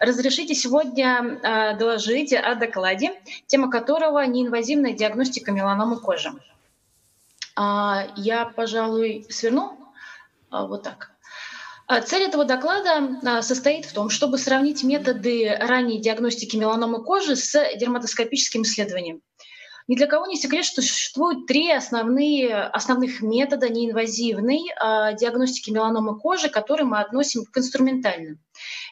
Разрешите сегодня э, доложить о докладе, тема которого неинвазивная диагностика меланомы кожи. А, я, пожалуй, сверну а, вот так. А, цель этого доклада состоит в том, чтобы сравнить методы ранней диагностики меланомы кожи с дерматоскопическим исследованием. Ни для кого не секрет, что существует три основные, основных метода неинвазивной э, диагностики меланомы кожи, которые мы относим к инструментальным.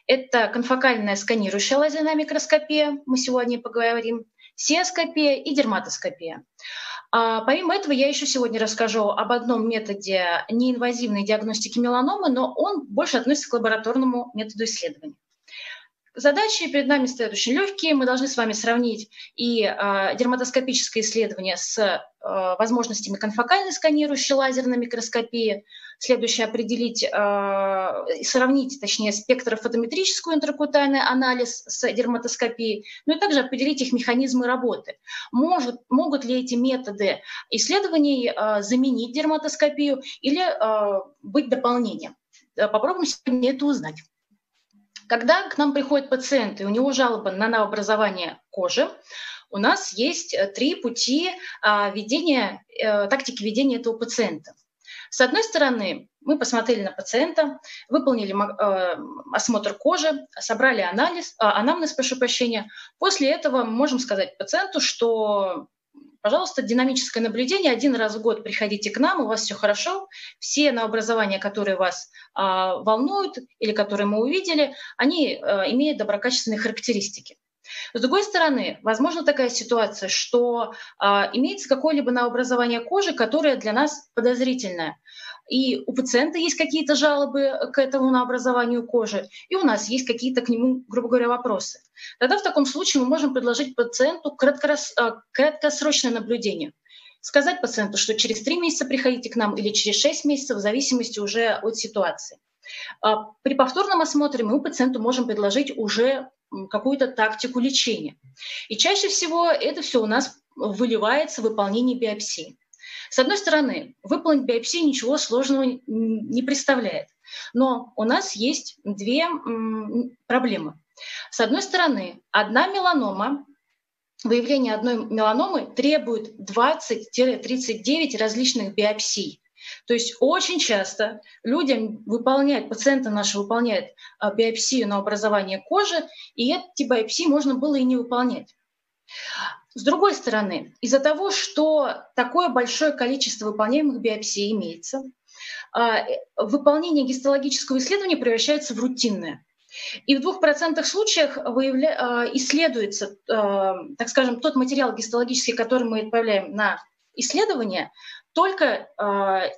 Это конфокальная сканирующая лазерная микроскопия, мы сегодня поговорим, сиоскопия и дерматоскопия. А, помимо этого, я еще сегодня расскажу об одном методе неинвазивной диагностики меланомы, но он больше относится к лабораторному методу исследования. Задачи перед нами стоят очень легкие. Мы должны с вами сравнить и э, дерматоскопическое исследование с э, возможностями конфокальной сканирующей лазерной микроскопии. Следующее определить, э, сравнить, точнее, спектрофотометрическую интракутальный анализ с дерматоскопией, ну и также определить их механизмы работы. Может, могут ли эти методы исследований э, заменить дерматоскопию или э, быть дополнением? Попробуем сегодня это узнать. Когда к нам приходит пациент, и у него жалоба на новообразование кожи, у нас есть э, три пути а, ведения, э, тактики ведения этого пациента. С одной стороны, мы посмотрели на пациента, выполнили э, осмотр кожи, собрали анализ, а, анамнез, прошу прощения. После этого мы можем сказать пациенту, что Пожалуйста, динамическое наблюдение. Один раз в год приходите к нам, у вас все хорошо. Все новообразования, которые вас а, волнуют или которые мы увидели, они а, имеют доброкачественные характеристики. С другой стороны, возможно такая ситуация, что а, имеется какое-либо новообразование кожи, которое для нас подозрительное и у пациента есть какие-то жалобы к этому на образованию кожи, и у нас есть какие-то к нему, грубо говоря, вопросы. Тогда в таком случае мы можем предложить пациенту краткорас... Э, краткосрочное наблюдение. Сказать пациенту, что через три месяца приходите к нам или через шесть месяцев, в зависимости уже от ситуации. А при повторном осмотре мы пациенту можем предложить уже какую-то тактику лечения. И чаще всего это все у нас выливается в выполнение биопсии. С одной стороны, выполнить биопсию ничего сложного не представляет. Но у нас есть две проблемы. С одной стороны, одна меланома, выявление одной меланомы требует 20-39 различных биопсий. То есть очень часто людям выполняют, пациенты наши выполняют а, биопсию на образование кожи, и эти биопсии можно было и не выполнять. С другой стороны, из-за того, что такое большое количество выполняемых биопсий имеется, а, выполнение гистологического исследования превращается в рутинное. И в двух процентах случаев выявля... А, исследуется, а, так скажем, тот материал гистологический, который мы отправляем на исследование, только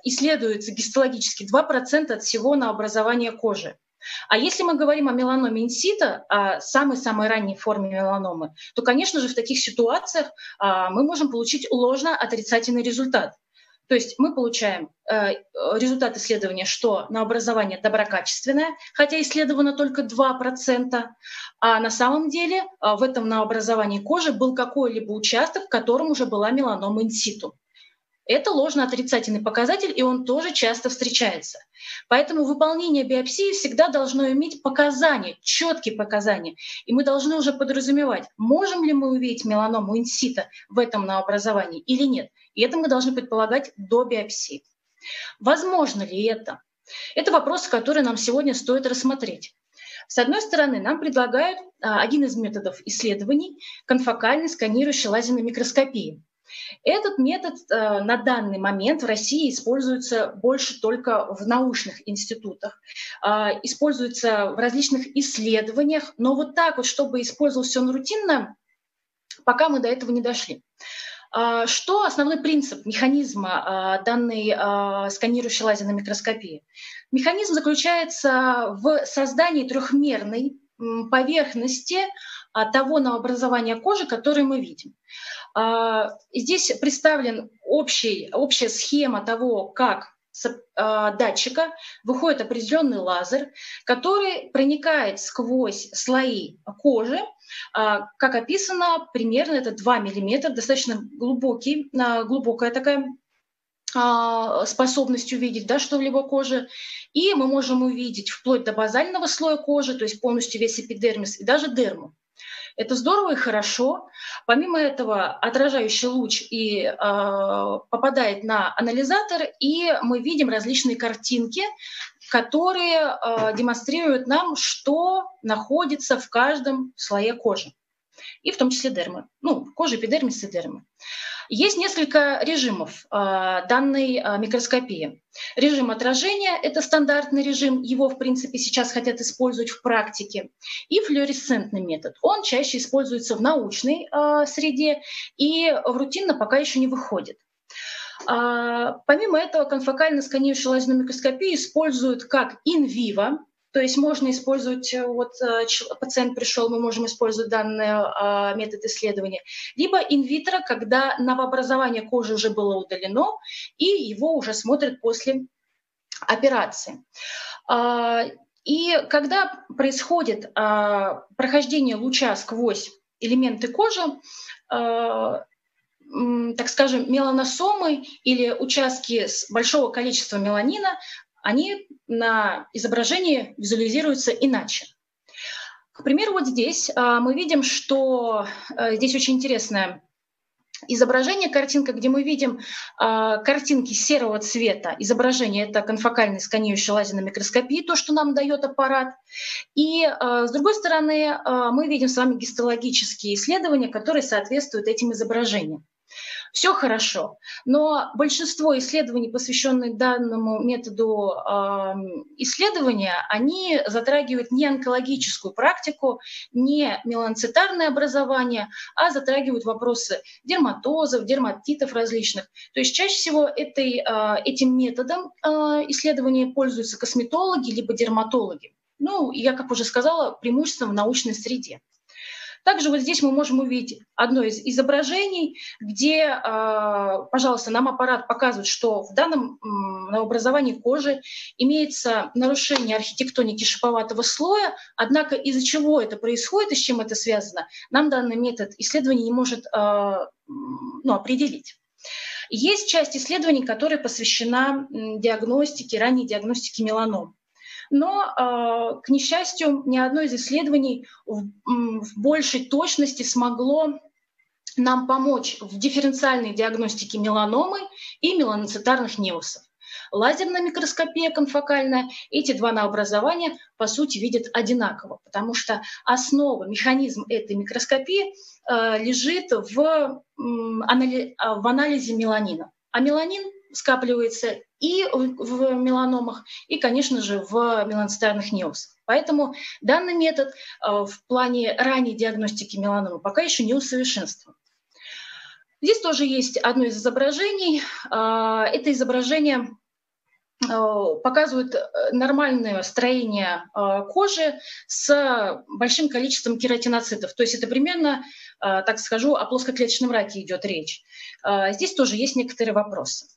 исследуется гистологически 2% от всего на образование кожи. А если мы говорим о меланоме инсита, о самой-самой ранней форме меланомы, то, конечно же, в таких ситуациях а, мы можем получить ложно отрицательный результат. То есть мы получаем э, результат исследования, что на образование доброкачественное, хотя исследовано только 2%, а на самом деле э, в этом на образовании кожи был какой-либо участок, в котором уже была меланома инситу. Это ложно-отрицательный показатель, и он тоже часто встречается. Поэтому выполнение биопсии всегда должно иметь показания, четкие показания. И мы должны уже подразумевать, можем ли мы увидеть меланому инсита в этом новообразовании или нет. И это мы должны предполагать до биопсии. Возможно ли это? Это вопрос, который нам сегодня стоит рассмотреть. С одной стороны, нам предлагают а, один из методов исследований – конфокальной сканирующей лазерной микроскопии. Этот метод э, на данный момент в России используется больше только в научных институтах, э, используется в различных исследованиях, но вот так вот, чтобы использовался он рутинно, пока мы до этого не дошли. Э, что основной принцип механизма э, данной э, сканирующей лазерной микроскопии? Механизм заключается в создании трехмерной поверхности того новообразования кожи, который мы видим. А, здесь представлен общий, общая схема того, как с а, датчика выходит определенный лазер, который проникает сквозь слои кожи, а, как описано, примерно это 2 мм, достаточно глубокий, глубокая такая а, способность увидеть, да, что в либо коже. И мы можем увидеть вплоть до базального слоя кожи, то есть полностью весь эпидермис и даже дерму. Это здорово и хорошо. Помимо этого, отражающий луч и э, попадает на анализатор, и мы видим различные картинки, которые э, демонстрируют нам, что находится в каждом слое кожи, и в том числе дермы. Ну, кожа, эпидермис и дермы. Есть несколько режимов а, данной а, микроскопии. Режим отражения – это стандартный режим, его, в принципе, сейчас хотят использовать в практике. И флуоресцентный метод. Он чаще используется в научной а, среде и в рутинно пока еще не выходит. Помимо этого, конфокально сканирующую лазерную микроскопию используют как in-vivo, то есть можно использовать, э, вот э, пациент пришел, мы можем использовать данный а, метод исследования, либо инвитро, когда новообразование кожи уже было удалено, и его уже смотрят после операции. А, и когда происходит а, прохождение луча сквозь элементы кожи, так скажем, меланосомы или участки с большого количества меланина они на изображении визуализируются иначе. К примеру, вот здесь а, мы видим, что а, здесь очень интересное изображение, картинка, где мы видим э, картинки серого цвета. Изображение — это конфокальный сканирующий лазерной микроскопии, то, что нам дает аппарат. И э, с другой стороны, э, мы видим с вами гистологические исследования, которые соответствуют этим изображениям. Все хорошо, но большинство исследований, посвященных данному методу э, исследования, они затрагивают не онкологическую практику, не меланцитарное образование, а затрагивают вопросы дерматозов, дерматитов различных. То есть чаще всего этой, э, этим методом э, исследования пользуются косметологи либо дерматологи. Ну, я, как уже сказала, преимущественно в научной среде. Также вот здесь мы можем увидеть одно из изображений, где, а, пожалуйста, нам аппарат показывает, что в данном образовании кожи имеется нарушение архитектоники шиповатого слоя, однако из-за чего это происходит и с чем это связано, нам данный метод исследования не может а, ну, определить. Есть часть исследований, которая посвящена диагностике, ранней диагностике меланом. Но, а, к несчастью, ни одно из исследований в большей точности смогло нам помочь в дифференциальной диагностике меланомы и меланоцитарных неусов. Лазерная микроскопия конфокальная, эти два наобразования, по сути, видят одинаково, потому что основа, механизм этой микроскопии э, лежит в анализе меланина. А меланин скапливается и в меланомах, и, конечно же, в меланоцитарных неусах. Поэтому данный метод э, в плане ранней диагностики меланомы пока еще не усовершенствован. Здесь тоже есть одно из изображений. Э, это изображение э, показывает нормальное строение кожи с большим количеством кератиноцитов. То есть это примерно, так скажу, о плоскоклеточном раке идет речь. Здесь тоже есть некоторые вопросы.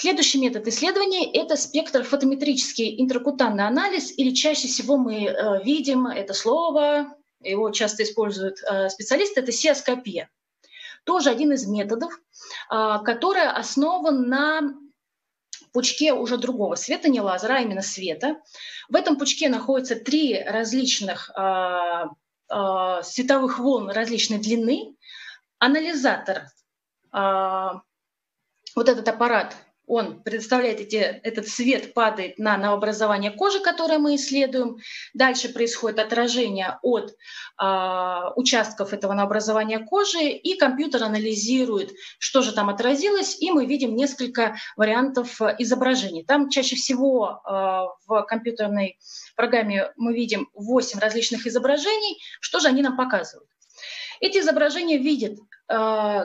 Следующий метод исследования – это спектрофотометрический интракутанный анализ, или чаще всего мы э, видим это слово, его часто используют э, специалисты, это сиоскопия. Тоже один из методов, э, который основан на пучке уже другого света, не лазера, а именно света. В этом пучке находятся три различных световых волн различной длины. Анализатор, вот этот аппарат он предоставляет эти, этот свет, падает на новообразование кожи, которое мы исследуем. Дальше происходит отражение от э, участков этого новообразования кожи, и компьютер анализирует, что же там отразилось, и мы видим несколько вариантов изображений. Там чаще всего э, в компьютерной программе мы видим 8 различных изображений. Что же они нам показывают? Эти изображения видят, э,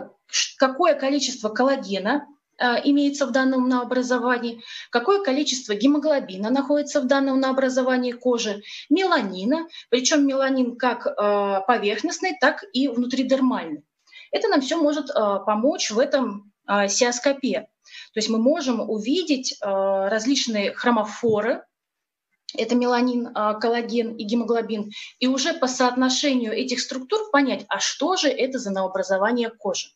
какое количество коллагена Э, имеется в данном наобразовании, какое количество гемоглобина находится в данном наобразовании кожи, меланина, причем меланин как э, поверхностный, так и внутридермальный. Это нам все может э, помочь в этом сиоскопе. То есть мы можем увидеть различные хромофоры, это меланин, коллаген и гемоглобин, и уже по соотношению этих структур понять, а что же это за новообразование кожи.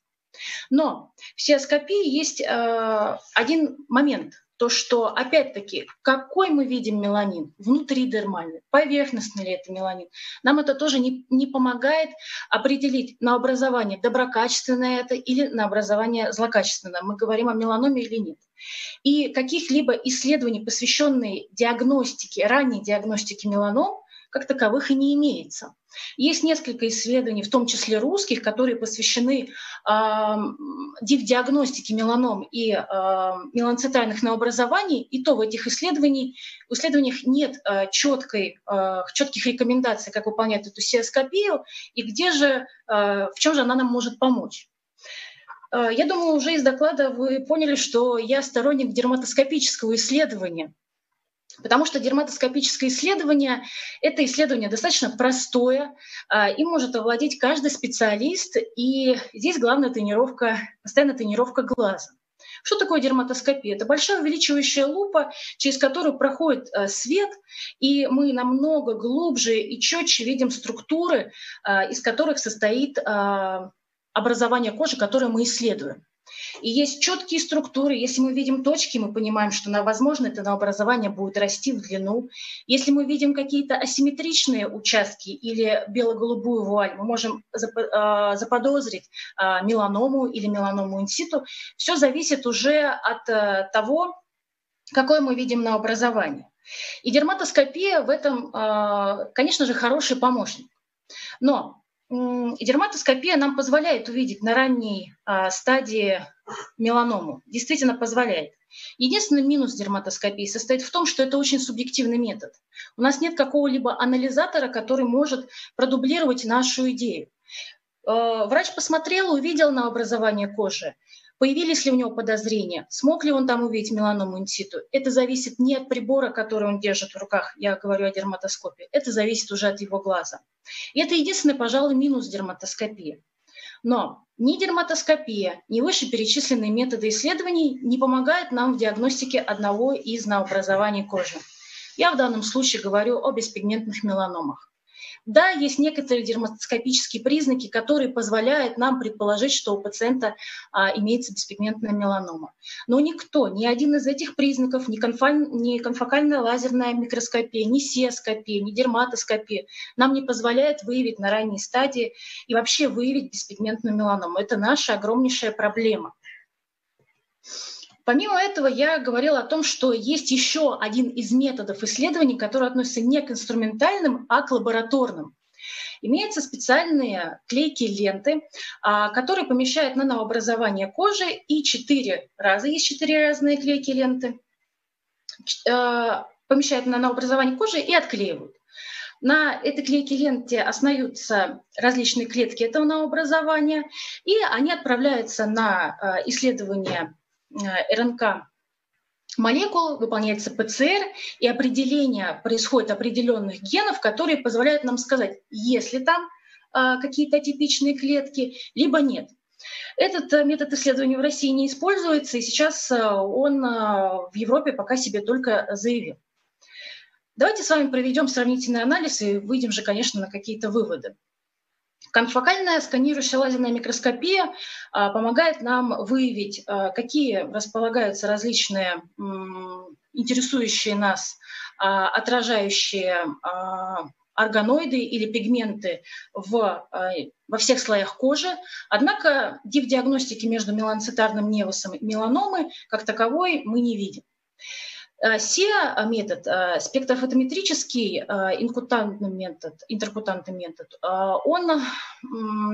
Но в сиоскопии есть э, один момент – то, что, опять-таки, какой мы видим меланин, внутридермальный, поверхностный ли это меланин, нам это тоже не, не помогает определить на образование доброкачественное это или на образование злокачественное. Мы говорим о меланоме или нет. И каких-либо исследований, посвященных диагностике, ранней диагностике меланом, как таковых и не имеется. Есть несколько исследований, в том числе русских, которые посвящены э, диагностике меланом и э, меланцитальных новообразований. И то в этих исследований, в исследованиях нет э, четкой, э, четких рекомендаций, как выполнять эту сиоскопию и где же, э, в чем же она нам может помочь. Я думаю, уже из доклада вы поняли, что я сторонник дерматоскопического исследования – Потому что дерматоскопическое исследование – это исследование достаточно простое, а, им может овладеть каждый специалист, и здесь главная тренировка, постоянная тренировка глаза. Что такое дерматоскопия? Это большая увеличивающая лупа, через которую проходит а, свет, и мы намного глубже и четче видим структуры, а, из которых состоит образование кожи, которое мы исследуем. И есть четкие структуры. Если мы видим точки, мы понимаем, что, возможно, это новообразование будет расти в длину. Если мы видим какие-то асимметричные участки или бело-голубую вуаль, мы можем а, заподозрить а, меланому или меланому инситу. Все зависит уже от а, того, какое мы видим новообразование. И дерматоскопия в этом, конечно же, хороший помощник. Но дерматоскопия нам позволяет увидеть на ранней а, стадии меланому. Действительно позволяет. Единственный минус дерматоскопии состоит в том, что это очень субъективный метод. У нас нет какого-либо анализатора, который может продублировать нашу идею. Э, врач посмотрел, увидел на образование кожи, Появились ли у него подозрения? Смог ли он там увидеть меланому инситу? Это зависит не от прибора, который он держит в руках, я говорю о дерматоскопе, это зависит уже от его глаза. И это единственный, пожалуй, минус дерматоскопии. Но ни дерматоскопия, ни вышеперечисленные методы исследований не помогают нам в диагностике одного из новообразований кожи. Я в данном случае говорю о беспигментных меланомах. Да, есть некоторые дерматоскопические признаки, которые позволяют нам предположить, что у пациента а, имеется беспигментная меланома. Но никто, ни один из этих признаков, ни, конфаль, ни конфокальная лазерная микроскопия, ни сеоскопия, ни дерматоскопия нам не позволяет выявить на ранней стадии и вообще выявить беспигментную меланому. Это наша огромнейшая проблема. Помимо этого, я говорила о том, что есть еще один из методов исследований, который относится не к инструментальным, а к лабораторным. Имеются специальные клейкие ленты, а, которые помещают на новообразование кожи, и четыре раза, есть четыре разные клейкие ленты, а, помещают на новообразование кожи и отклеивают. На этой клейкой ленте остаются различные клетки этого новообразования, и они отправляются на а, исследование РНК молекул, выполняется ПЦР, и определение происходит определенных генов, которые позволяют нам сказать, есть ли там э, какие-то атипичные клетки, либо нет. Этот э, метод исследования в России не используется, и сейчас он в Европе пока себе только заявил. Давайте с вами проведем сравнительный анализ и выйдем же, конечно, на какие-то выводы. Конфокальная сканирующая лазерная микроскопия а, помогает нам выявить, а, какие располагаются различные интересующие нас а, отражающие органоиды или пигменты в, во всех слоях кожи. Однако див-диагностики между меланцитарным невусом и меланомой как таковой мы не видим. Э, SEA-метод, э, спектрофотометрический э, инкутантный метод, интеркутантный метод, он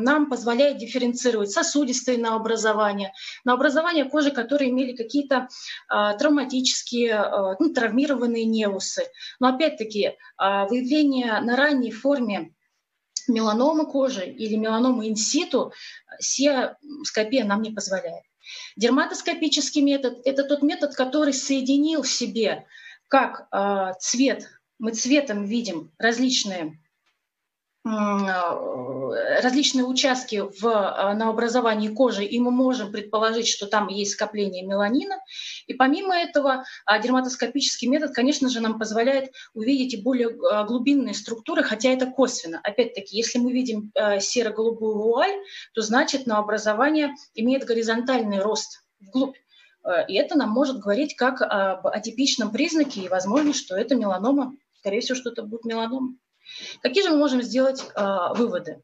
нам позволяет дифференцировать сосудистые на образование, на образование кожи, которые имели какие-то травматические, ну, травмированные неусы. Но опять-таки выявление на ранней форме меланомы кожи или меланомы инситу SEA-скопия нам не позволяет. Дерматоскопический метод – это тот метод, который соединил в себе как э, цвет, мы цветом видим различные различные участки в, э, на образовании кожи, и мы можем предположить, что там есть скопление меланина. И помимо этого, а, дерматоскопический метод, конечно же, нам позволяет увидеть более э, глубинные структуры, хотя это косвенно. Опять-таки, если мы видим серо-голубую вуаль, то значит, на образование имеет горизонтальный рост вглубь. И это нам может говорить как об атипичном признаке, и возможно, что это меланома. Скорее всего, что это будет меланома. Какие же мы можем сделать э, выводы?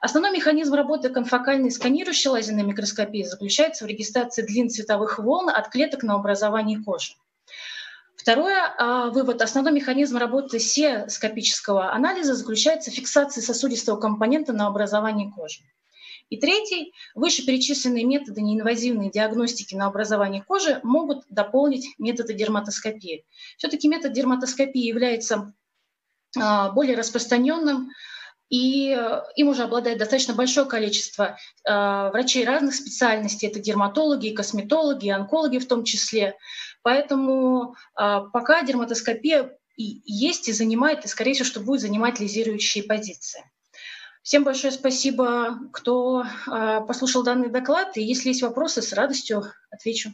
Основной механизм работы конфокальной сканирующей лазерной микроскопии заключается в регистрации длин цветовых волн от клеток на образовании кожи. Второе, э, вывод, основной механизм работы сеоскопического анализа заключается в фиксации сосудистого компонента на образовании кожи. И третий, вышеперечисленные методы неинвазивной диагностики на образовании кожи могут дополнить методы дерматоскопии. Все-таки метод дерматоскопии является а, более распространенным, и э, им уже обладает достаточно большое количество э, врачей разных специальностей, это дерматологи, косметологи, онкологи в том числе. Поэтому э, пока дерматоскопия и есть и занимает, и, скорее всего, что будет занимать лизирующие позиции. Всем большое спасибо, кто послушал данный доклад. И если есть вопросы, с радостью отвечу.